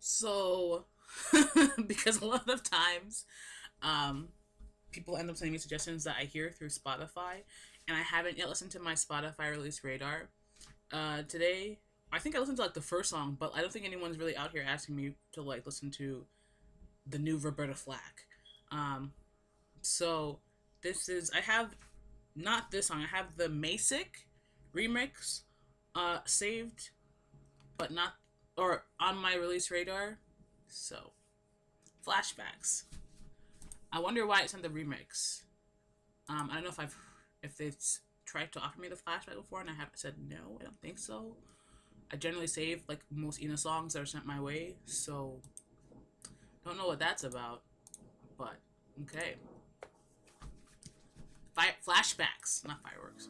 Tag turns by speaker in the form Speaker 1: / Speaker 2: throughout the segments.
Speaker 1: So, because a lot of times, um, people end up sending me suggestions that I hear through Spotify, and I haven't yet listened to my Spotify release radar. Uh, today, I think I listened to like the first song, but I don't think anyone's really out here asking me to like listen to the new Roberta Flack. Um, so this is I have not this song. I have the Masick remix uh, saved, but not or on my release radar. So flashbacks. I wonder why it's in the remix. Um, I don't know if I've if they've tried to offer me the flashback before and I haven't said no. I don't think so. I generally save like most Inna songs that are sent my way, so don't know what that's about. But okay. Fi flashbacks, not fireworks.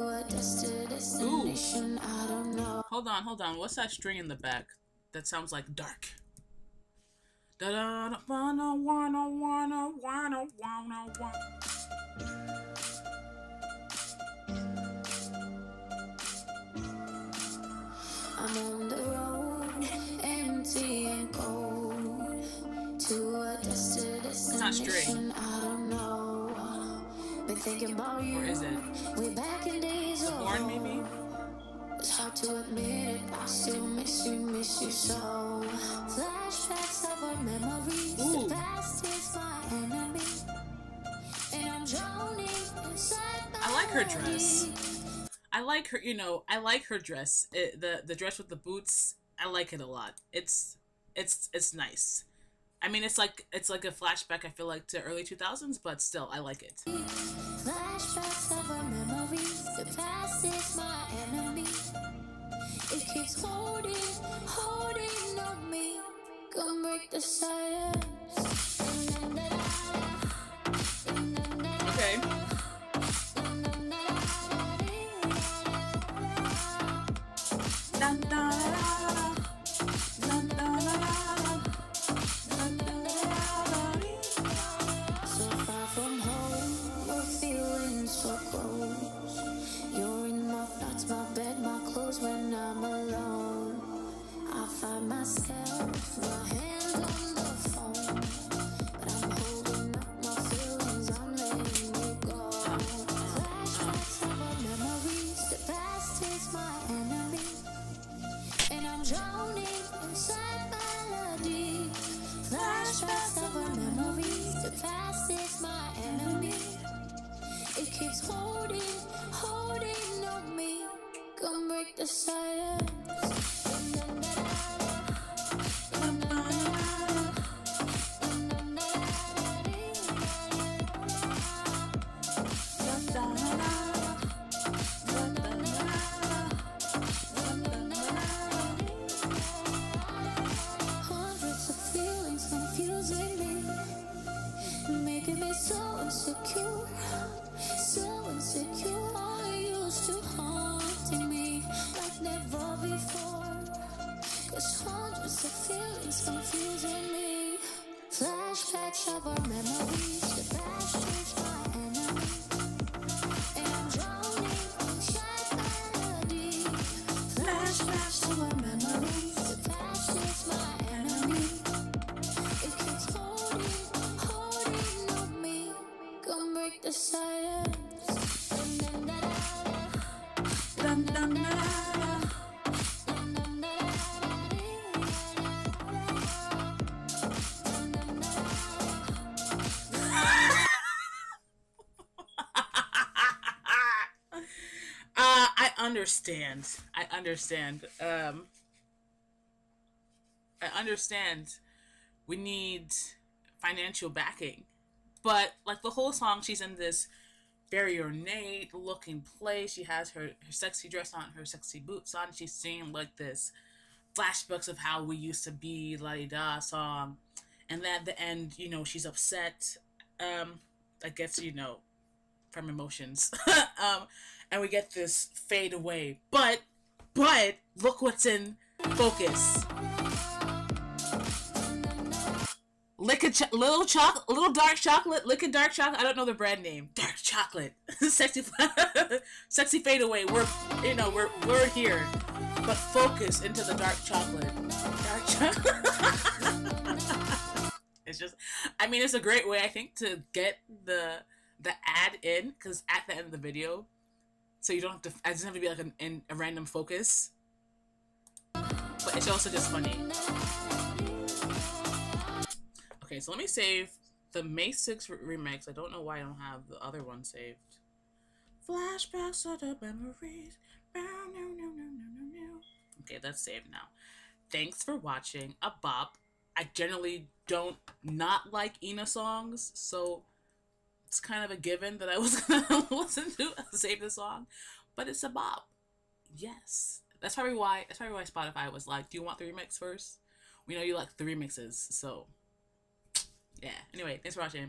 Speaker 2: To a destination I don't.
Speaker 1: Hold on, hold on. What's that string in the back? That sounds like dark. Da da da wanna wanna wanna wanna wanna wanna.
Speaker 2: I'm on the road, empty and cold, to a
Speaker 1: not straight.
Speaker 2: destination I don't know. Thinking about you.
Speaker 1: Or is it?
Speaker 2: Way back in days of
Speaker 1: Born maybe?
Speaker 2: It's hard to admit it, I still miss you, miss you so. Flashbacks of our memories,
Speaker 1: Ooh.
Speaker 2: the past is my enemy, and I'm drowning inside
Speaker 1: I like her dress. I like her, you know, I like her dress. It, the the dress with the boots, I like it a lot. It's it's it's nice. I mean, it's like it's like a flashback. I feel like to early two thousands, but still, I like it.
Speaker 2: Flashbacks of our memories, the past is my enemy. It keeps holding, holding on me. Break the silence. Myself, of our memories, the
Speaker 1: understand. I understand. Um, I understand. We need financial backing, but like the whole song, she's in this very ornate looking place. She has her, her sexy dress on, her sexy boots on. She's singing like this flashbacks of how we used to be, la di da song. And then at the end, you know, she's upset. Um, I guess, you know, from emotions. um, and we get this fade away. But, but, look what's in focus. Liquid cho- little chocolate, little dark chocolate, liquid dark chocolate. I don't know the brand name. Dark chocolate, sexy, sexy fade away. We're, you know, we're we're here, but focus into the dark chocolate. Dark chocolate. it's just, I mean, it's a great way I think to get the the ad in because at the end of the video, so you don't have to. It doesn't have to be like an, in a random focus. But it's also just funny. Okay, so let me save the May 6 remix. I don't know why I don't have the other one saved. Flashbacks of the memories. Okay, that's saved now. Thanks for watching a bop. I generally don't not like Inna songs, so it's kind of a given that I was gonna listen to save the song, but it's a bop. Yes, that's probably why. That's probably why Spotify was like, "Do you want the remix first? We know you like the remixes, so yeah. Anyway, thanks for watching.